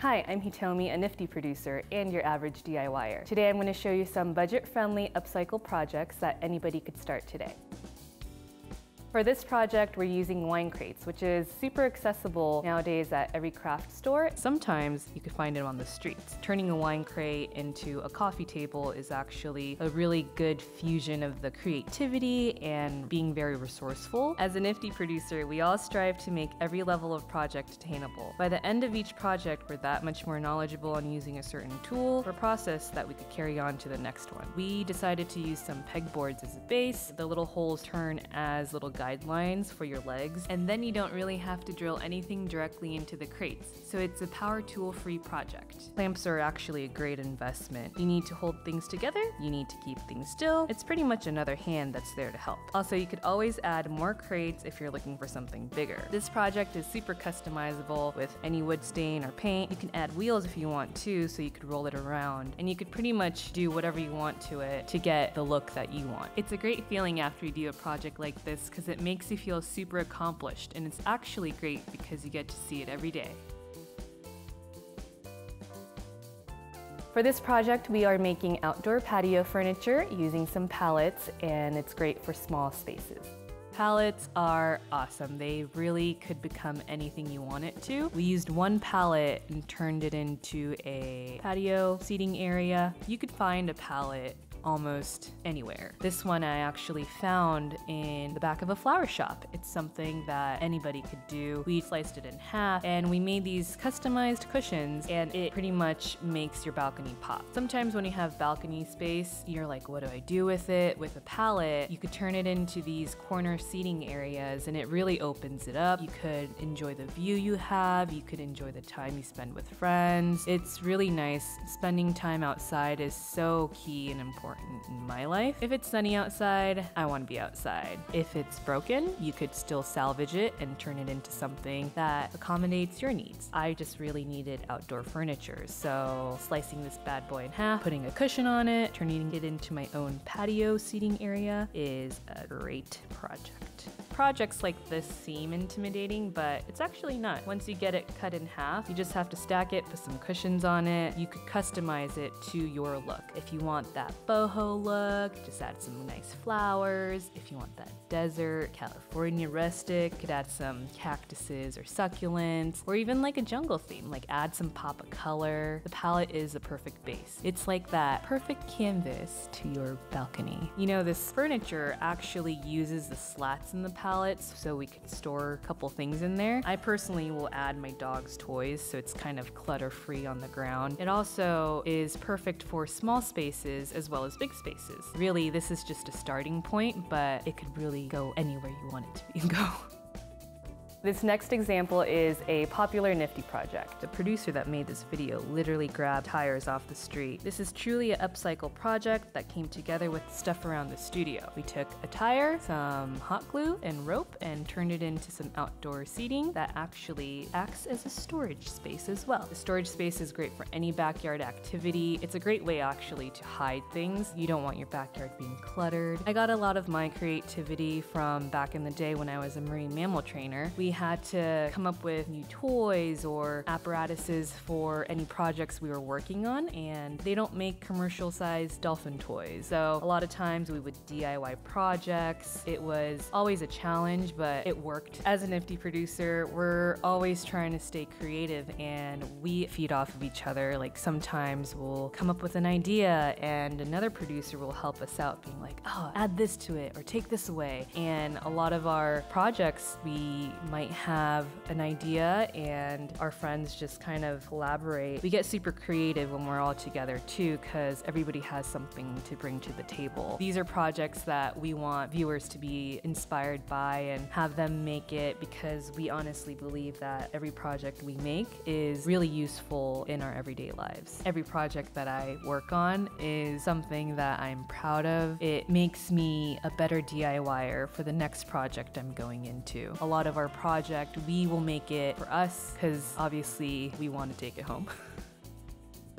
Hi, I'm Hitomi, a Nifty producer and your average DIYer. Today I'm going to show you some budget-friendly upcycle projects that anybody could start today. For this project, we're using wine crates, which is super accessible nowadays at every craft store. Sometimes you can find it on the streets. Turning a wine crate into a coffee table is actually a really good fusion of the creativity and being very resourceful. As a Nifty producer, we all strive to make every level of project attainable. By the end of each project, we're that much more knowledgeable on using a certain tool or process that we could carry on to the next one. We decided to use some pegboards as a base. The little holes turn as little guidelines for your legs, and then you don't really have to drill anything directly into the crates, so it's a power tool free project. Clamps are actually a great investment. You need to hold things together, you need to keep things still, it's pretty much another hand that's there to help. Also, you could always add more crates if you're looking for something bigger. This project is super customizable with any wood stain or paint. You can add wheels if you want to, so you could roll it around, and you could pretty much do whatever you want to it to get the look that you want. It's a great feeling after you do a project like this because it makes you feel super accomplished, and it's actually great because you get to see it every day. For this project, we are making outdoor patio furniture using some pallets, and it's great for small spaces. Pallets are awesome. They really could become anything you want it to. We used one pallet and turned it into a patio seating area. You could find a pallet almost anywhere. This one I actually found in the back of a flower shop. It's something that anybody could do. We sliced it in half and we made these customized cushions and it pretty much makes your balcony pop. Sometimes when you have balcony space, you're like, what do I do with it? With a pallet, you could turn it into these corner seating areas and it really opens it up. You could enjoy the view you have, you could enjoy the time you spend with friends. It's really nice. Spending time outside is so key and important important in my life. If it's sunny outside, I want to be outside. If it's broken, you could still salvage it and turn it into something that accommodates your needs. I just really needed outdoor furniture, so slicing this bad boy in half, putting a cushion on it, turning it into my own patio seating area is a great project. Projects like this seem intimidating, but it's actually not. Once you get it cut in half, you just have to stack it, put some cushions on it. You could customize it to your look. If you want that boho look, just add some nice flowers. If you want that desert, California rustic, could add some cactuses or succulents, or even like a jungle theme, like add some pop of color. The pallet is a perfect base. It's like that perfect canvas to your balcony. You know, this furniture actually uses the slats in the pallets so we could store a couple things in there. I personally will add my dog's toys so it's kind of clutter free on the ground. It also is perfect for small spaces as well as big spaces. Really, this is just a starting point, but it could really go anywhere you want it to go. This next example is a popular Nifty project. The producer that made this video literally grabbed tires off the street. This is truly an upcycle project that came together with stuff around the studio. We took a tire, some hot glue, and rope and turned it into some outdoor seating that actually acts as a storage space as well. The storage space is great for any backyard activity. It's a great way actually to hide things. You don't want your backyard being cluttered. I got a lot of my creativity from back in the day when I was a marine mammal trainer. We had to come up with new toys or apparatuses for any projects we were working on, and they don't make commercial sized dolphin toys. So a lot of times we would DIY projects. It was always a challenge, but it worked. As a Nifty producer, we're always trying to stay creative and we feed off of each other. Like sometimes we'll come up with an idea and another producer will help us out, being like, oh, add this to it or take this away. And a lot of our projects, we might might have an idea and our friends just kind of collaborate. We get super creative when we're all together too because everybody has something to bring to the table. These are projects that we want viewers to be inspired by and have them make it because we honestly believe that every project we make is really useful in our everyday lives. Every project that I work on is something that I'm proud of. It makes me a better DIYer for the next project I'm going into. A lot of our projects project, we will make it for us because obviously we want to take it home.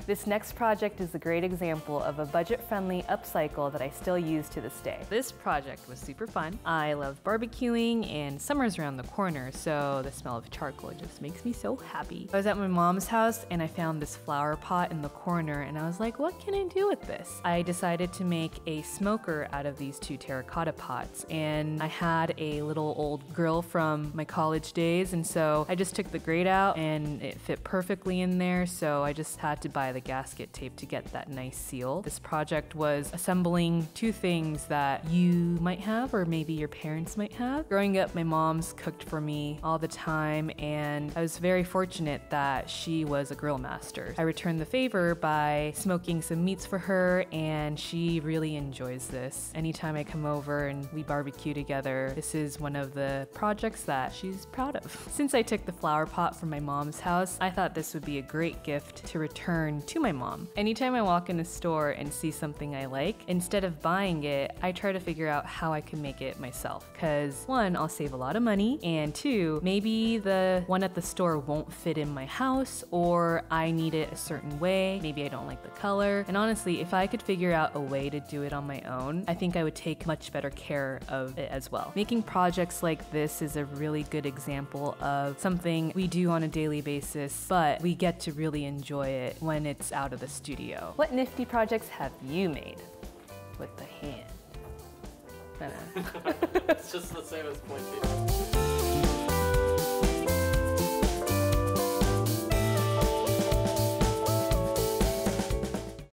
This next project is a great example of a budget-friendly upcycle that I still use to this day. This project was super fun. I love barbecuing and summer's around the corner, so the smell of charcoal just makes me so happy. I was at my mom's house and I found this flower pot in the corner and I was like, what can I do with this? I decided to make a smoker out of these two terracotta pots and I had a little old grill from my college days and so I just took the grate out and it fit perfectly in there so I just had to buy the gasket tape to get that nice seal. This project was assembling two things that you might have or maybe your parents might have. Growing up, my mom's cooked for me all the time and I was very fortunate that she was a grill master. I returned the favor by smoking some meats for her and she really enjoys this. Anytime I come over and we barbecue together, this is one of the projects that she's proud of. Since I took the flower pot from my mom's house, I thought this would be a great gift to return to my mom. Anytime I walk in a store and see something I like, instead of buying it, I try to figure out how I can make it myself. Cause one, I'll save a lot of money, and two, maybe the one at the store won't fit in my house, or I need it a certain way, maybe I don't like the color. And honestly, if I could figure out a way to do it on my own, I think I would take much better care of it as well. Making projects like this is a really good example of something we do on a daily basis, but we get to really enjoy it when it's out of the studio. What nifty projects have you made with the hand? it's just the same as point